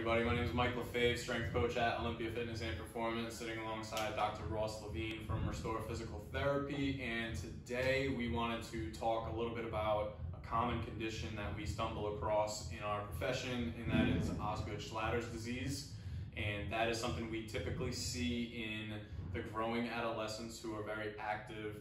everybody? My name is Mike LeFebvre, strength coach at Olympia Fitness and Performance, sitting alongside Dr. Ross Levine from Restore Physical Therapy. And today we wanted to talk a little bit about a common condition that we stumble across in our profession, and that is Osgood-Schlatters disease. And that is something we typically see in the growing adolescents who are very active,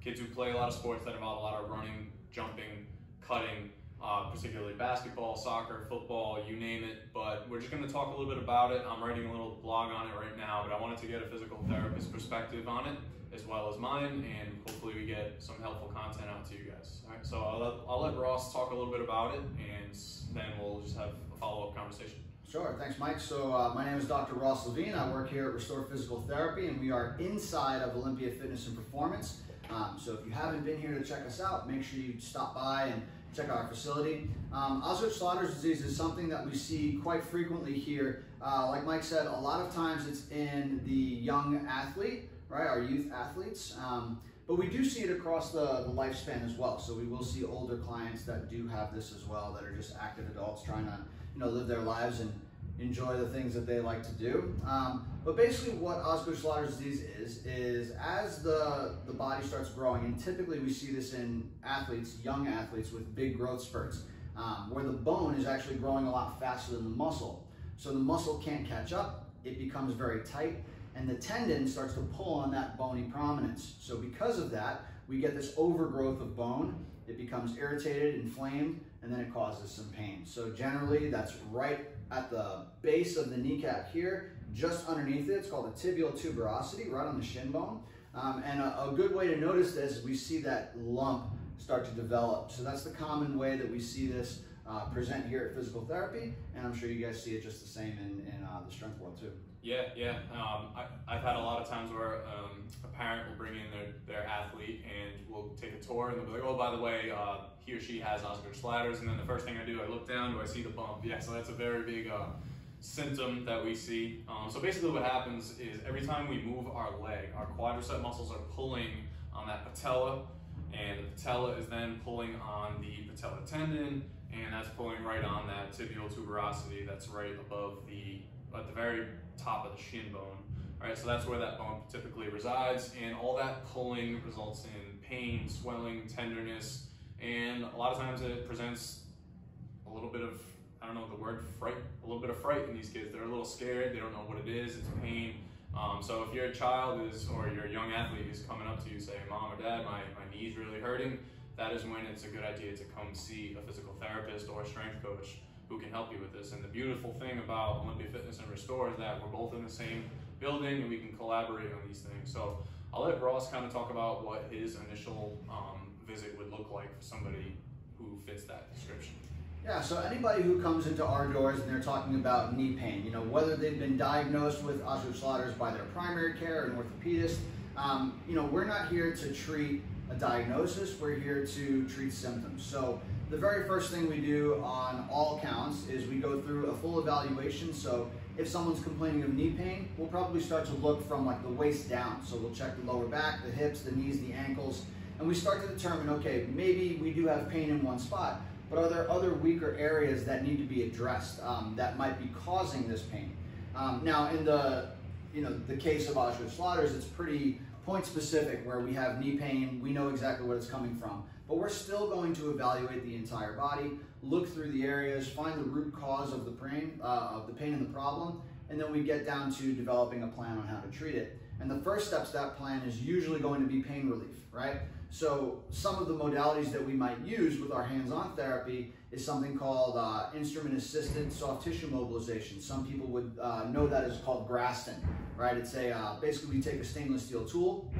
kids who play a lot of sports that involve a lot of running, jumping, cutting, uh, particularly basketball, soccer, football, you name it. But we're just going to talk a little bit about it. I'm writing a little blog on it right now, but I wanted to get a physical therapist perspective on it as well as mine, and hopefully we get some helpful content out to you guys. All right, so I'll let, I'll let Ross talk a little bit about it, and then we'll just have a follow-up conversation. Sure, thanks Mike. So uh, my name is Dr. Ross Levine. I work here at Restore Physical Therapy and we are inside of Olympia Fitness and Performance. Um, so if you haven't been here to check us out, make sure you stop by and check out our facility. Um, Osgood-Schlatters disease is something that we see quite frequently here. Uh, like Mike said, a lot of times it's in the young athlete, right, our youth athletes. Um, but we do see it across the, the, lifespan as well. So we will see older clients that do have this as well, that are just active adults trying to, you know, live their lives and enjoy the things that they like to do. Um, but basically what Osgood-Schlatters disease is, is as the, the body starts growing, and typically we see this in athletes, young athletes with big growth spurts, um, where the bone is actually growing a lot faster than the muscle. So the muscle can't catch up, it becomes very tight, and the tendon starts to pull on that bony prominence. So because of that, we get this overgrowth of bone, it becomes irritated, inflamed, and then it causes some pain. So generally that's right at the base of the kneecap here, just underneath it. It's called the tibial tuberosity, right on the shin bone. Um, and a, a, good way to notice this, we see that lump start to develop. So that's the common way that we see this uh, present here at physical therapy, and I'm sure you guys see it just the same in, in uh, the strength world too. Yeah, yeah. Um, I, have had a lot of times where um, a parent will bring in their, their athlete and we'll take a tour and they'll be like, oh, by the way, uh, he or she has Osgood-Schlatters. And then the first thing I do, I look down, do I see the bump? Yeah, so that's a very big uh, symptom that we see. Um, so basically what happens is every time we move our leg, our quadricep muscles are pulling on that patella and the patella is then pulling on the patella tendon and that's pulling right on that tibial tuberosity that's right above the, at the very top of the shin bone. All right, so that's where that bone typically resides, and all that pulling results in pain, swelling, tenderness, and a lot of times it presents a little bit of, I don't know the word, fright, a little bit of fright in these kids. They're a little scared, they don't know what it is, it's pain. Um, so if your child is, or your young athlete is coming up to you saying, mom or dad, my, my knee's really hurting, that is when it's a good idea to come see a physical therapist or a strength coach who can help you with this. And the beautiful thing about Olympia Fitness and Restore is that we're both in the same building and we can collaborate on these things. So I'll let Ross kind of talk about what his initial um, visit would look like for somebody who fits that description. Yeah, so anybody who comes into our doors and they're talking about knee pain, you know, whether they've been diagnosed with Osgood-Schlatters by their primary care, or an orthopedist, um, you know, we're not here to treat a diagnosis, we're here to treat symptoms. So the very first thing we do on all counts is we go through a full evaluation. So if someone's complaining of knee pain, we'll probably start to look from like the waist down. So we'll check the lower back, the hips, the knees, the ankles, and we start to determine, okay, maybe we do have pain in one spot, but are there other weaker areas that need to be addressed um, that might be causing this pain? Um, now, in the you know the case of Osgood-Schlatters, it's pretty point specific where we have knee pain, we know exactly what it's coming from, but we're still going to evaluate the entire body, look through the areas, find the root cause of the pain, uh, of the pain and the problem, and then we get down to developing a plan on how to treat it. And the first steps to that plan is usually going to be pain relief, right? So some of the modalities that we might use with our hands-on therapy is something called uh, instrument-assisted soft tissue mobilization. Some people would uh, know that as called Graston, right? It's a, uh, basically we take a stainless steel tool,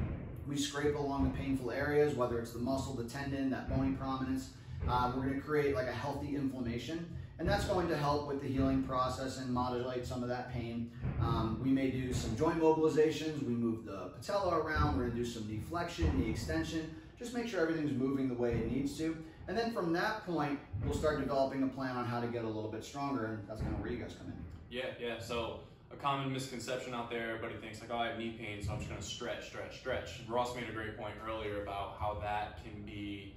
we scrape along the painful areas, whether it's the muscle, the tendon, that bony prominence. Uh, we're gonna create like a healthy inflammation, and that's going to help with the healing process and modulate some of that pain. Um, we may do some joint mobilizations, we move the patella around, we're gonna do some knee flexion, knee extension, just make sure everything's moving the way it needs to. And then from that point, we'll start developing a plan on how to get a little bit stronger, and that's kind of where you guys come in. Yeah, yeah. So a common misconception out there, everybody thinks like, oh, I have knee pain, so I'm just gonna stretch, stretch, stretch. Ross made a great point earlier about how that can be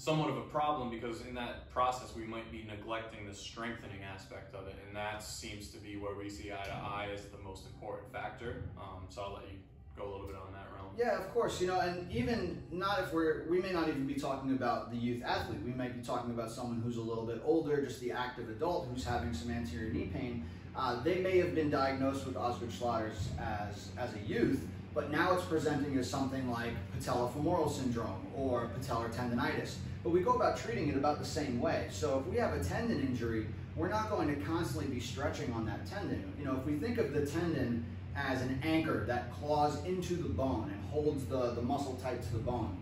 somewhat of a problem because in that process we might be neglecting the strengthening aspect of it, and that seems to be where we see eye to eye as the most important factor. Um, so I'll let you go a little bit on that realm. Yeah, of course. You know, and even not if we're we may not even be talking about the youth athlete. We might be talking about someone who's a little bit older, just the active adult who's having some anterior knee pain. Uh, they may have been diagnosed with Osgood-Schlatter's as as a youth but now it's presenting as something like patellofemoral syndrome or patellar tendonitis. But we go about treating it about the same way. So if we have a tendon injury, we're not going to constantly be stretching on that tendon. You know, if we think of the tendon as an anchor that claws into the bone and holds the, the muscle tight to the bone,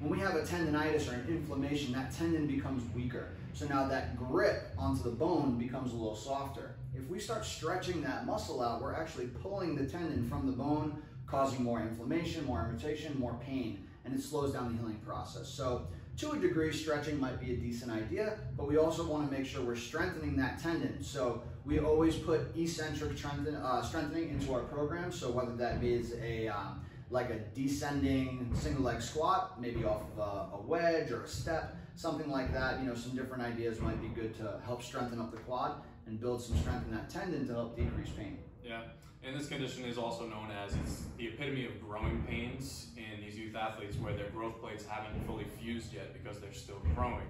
when we have a tendonitis or an inflammation, that tendon becomes weaker. So now that grip onto the bone becomes a little softer. If we start stretching that muscle out, we're actually pulling the tendon from the bone causing more inflammation, more irritation, more pain, and it slows down the healing process. So to a degree, stretching might be a decent idea, but we also want to make sure we're strengthening that tendon. So we always put eccentric strengthen, uh, strengthening into our program. So whether that is a um, like a descending single leg squat, maybe off of a, a wedge or a step, something like that. You know, some different ideas might be good to help strengthen up the quad and build some strength in that tendon to help decrease pain. Yeah. And this condition is also known as it's the epitome of growing pains in these youth athletes where their growth plates haven't fully fused yet because they're still growing.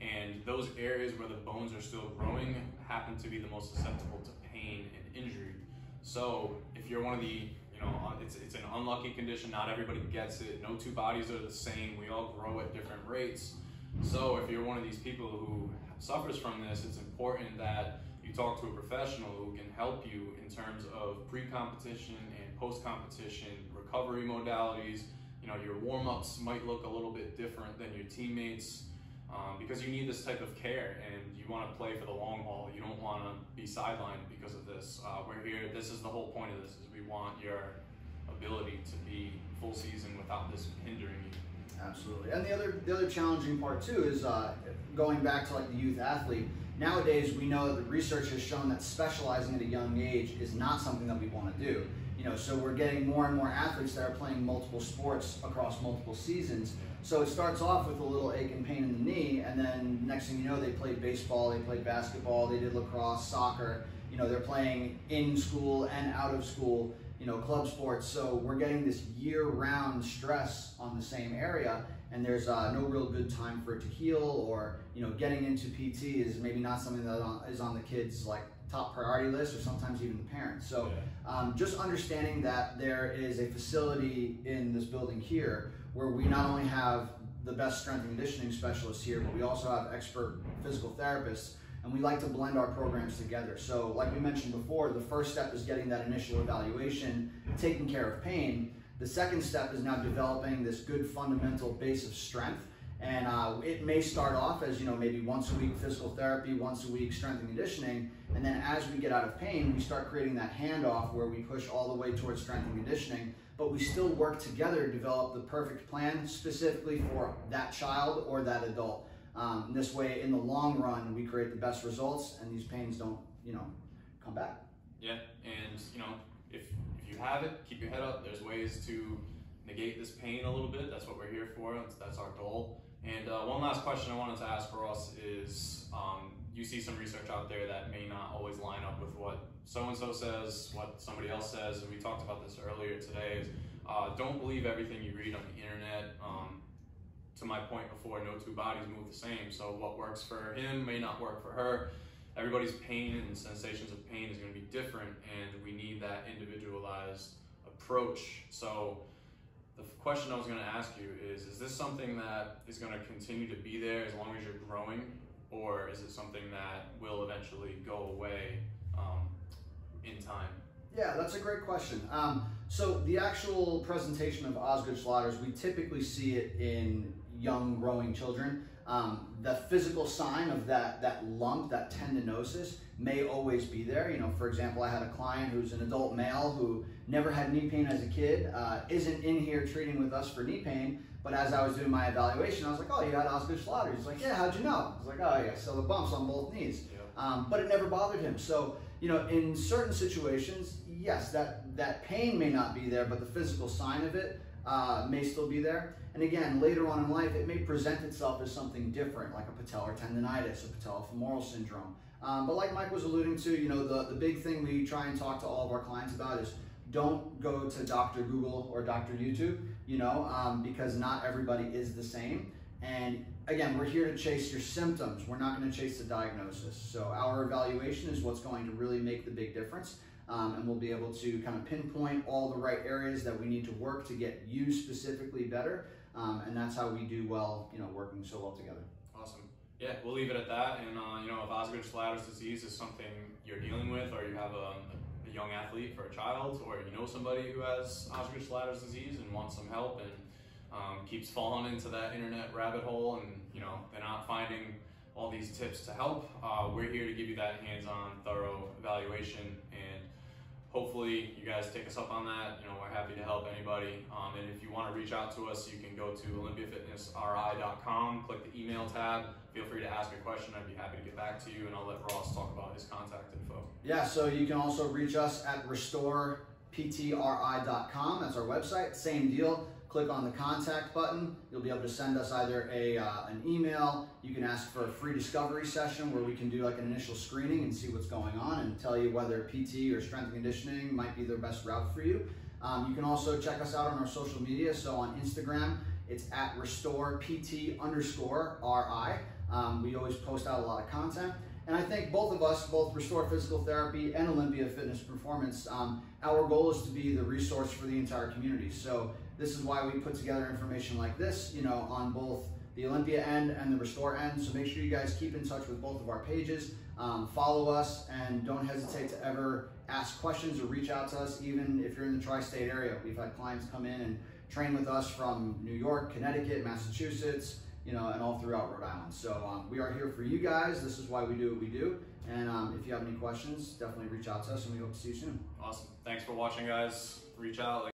And those areas where the bones are still growing happen to be the most susceptible to pain and injury. So if you're one of the, you know, uh, it's, it's an unlucky condition, not everybody gets it. No two bodies are the same. We all grow at different rates. So if you're one of these people who suffers from this, it's important that you talk to a professional who can help you in terms of pre-competition and post-competition recovery modalities. You know, your warm-ups might look a little bit different than your teammates um, because you need this type of care and you want to play for the long haul. You don't want to be sidelined because of this. Uh, we're here. This is the whole point of this: is we want your ability to be full season without this hindering you. Absolutely. And the other the other challenging part too is uh, going back to like the youth athlete Nowadays, we know that research has shown that specializing at a young age is not something that we want to do. You know, so we're getting more and more athletes that are playing multiple sports across multiple seasons. So it starts off with a little ache and pain in the knee, and then next thing you know, they played baseball, they played basketball, they did lacrosse, soccer. You know, they're playing in school and out of school. You know, club sports. So we're getting this year-round stress on the same area, and there's uh, no real good time for it to heal or you know getting into PT is maybe not something that is on the kids like top priority list or sometimes even the parents so um, just understanding that there is a facility in this building here where we not only have the best strength and conditioning specialists here but we also have expert physical therapists and we like to blend our programs together so like we mentioned before the first step is getting that initial evaluation taking care of pain the second step is now developing this good fundamental base of strength. And uh, it may start off as, you know, maybe once a week physical therapy, once a week strength and conditioning. And then as we get out of pain, we start creating that handoff where we push all the way towards strength and conditioning, but we still work together to develop the perfect plan specifically for that child or that adult. Um, this way, in the long run, we create the best results and these pains don't, you know, come back. Yeah, and, you know, if if you have it, keep your head up. There's ways to negate this pain a little bit. That's what we're here for. That's, that's our goal. And uh, one last question I wanted to ask for us is um, you see some research out there that may not always line up with what so and so says, what somebody else says. And we talked about this earlier today. Is, uh, don't believe everything you read on the internet. Um, to my point before, no two bodies move the same. So what works for him may not work for her. Everybody's pain and sensations of pain is going to be different and we need that individualized approach. So the question i was going to ask you is is this something that is going to continue to be there as long as you're growing? Or is it something that will eventually go away um, in time? Yeah that's a great question. Um, so the actual presentation of Osgood-Schlatter's we typically see it in young growing children um, the physical sign of that, that lump, that tendinosis, may always be there. You know, for example, I had a client who's an adult male who never had knee pain as a kid, uh, isn't in here treating with us for knee pain, but as I was doing my evaluation, I was like, oh, you had Osgood-Schlatter. He's like, yeah, how'd you know? I was like, oh, yeah, so the bumps on both knees. Um, but it never bothered him. So, you know, in certain situations, yes, that, that pain may not be there, but the physical sign of it uh, may still be there. And again, later on in life, it may present itself as something different, like a patellar tendonitis, a patellofemoral syndrome. Um, but like Mike was alluding to, you know, the, the big thing we try and talk to all of our clients about is don't go to Dr. Google or Dr. YouTube, you know, um, because not everybody is the same. And again, we're here to chase your symptoms. We're not going to chase the diagnosis. So our evaluation is what's going to really make the big difference. Um, and we'll be able to kind of pinpoint all the right areas that we need to work to get you specifically better. Um, and that's how we do well, you know, working so well together. Awesome. Yeah, we'll leave it at that. And uh, you know, if Osgood-Schlatters disease is something you're dealing with, or you have a, a young athlete for a child, or you know somebody who has Osgood-Schlatters disease and wants some help, and um, keeps falling into that internet rabbit hole, and you know they're not finding all these tips to help. Uh, we're here to give you that hands-on, thorough evaluation, and hopefully you guys take us up on that. You know, we're happy to help anybody. Um, and if you want to reach out to us, you can go to olympiafitnessri.com, click the email tab. Feel free to ask a question. I'd be happy to get back to you, and I'll let Ross talk about his contact info. Yeah, so you can also reach us at restoreptri.com. That's our website. Same deal click on the contact button. You'll be able to send us either a, uh, an email. You can ask for a free discovery session where we can do like an initial screening and see what's going on and tell you whether PT or strength conditioning might be the best route for you. Um, you can also check us out on our social media. So on Instagram, it's at restore PT underscore RI. Um, we always post out a lot of content. And I think both of us, both Restore Physical Therapy and Olympia Fitness Performance, um, our goal is to be the resource for the entire community. So this is why we put together information like this, you know, on both the Olympia end and the Restore end. So make sure you guys keep in touch with both of our pages. Um, follow us and don't hesitate to ever ask questions or reach out to us, even if you're in the tri-state area. We've had clients come in and train with us from New York, Connecticut, Massachusetts, you know, and all throughout Rhode Island. So um, we are here for you guys. This is why we do what we do. And um, if you have any questions, definitely reach out to us and we hope to see you soon. Awesome. Thanks for watching, guys. Reach out.